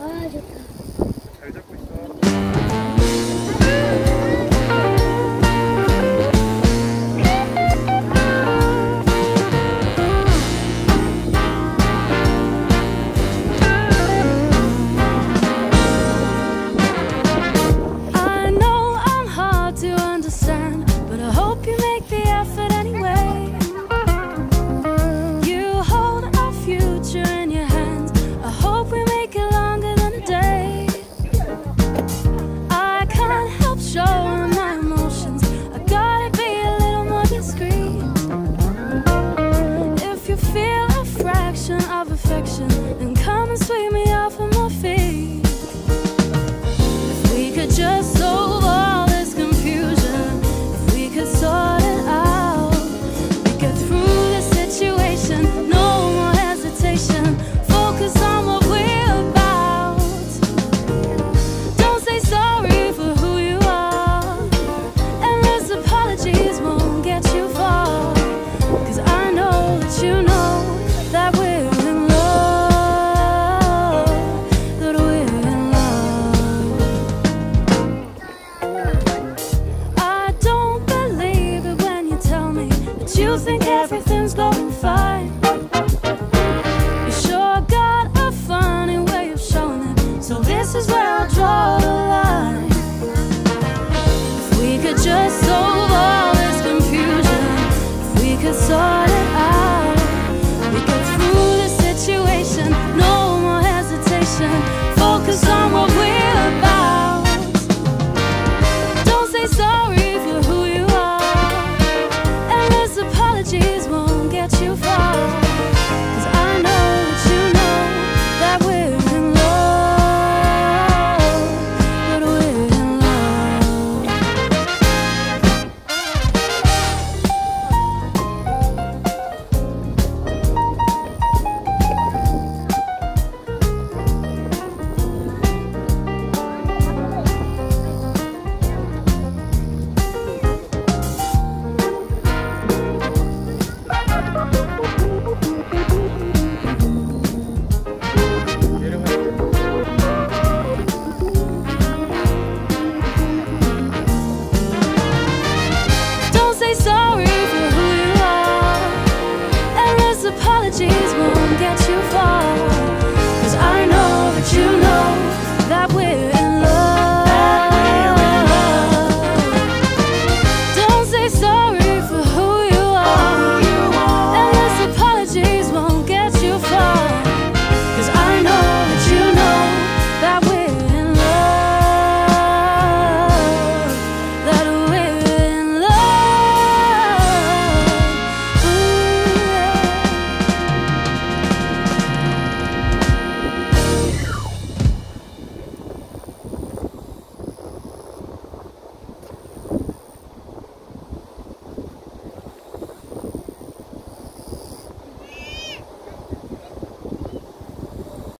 아, 좋다. and come and sweep me. you think everything's going fine. You sure got a funny way of showing it, so this is where I draw the line. If we could just.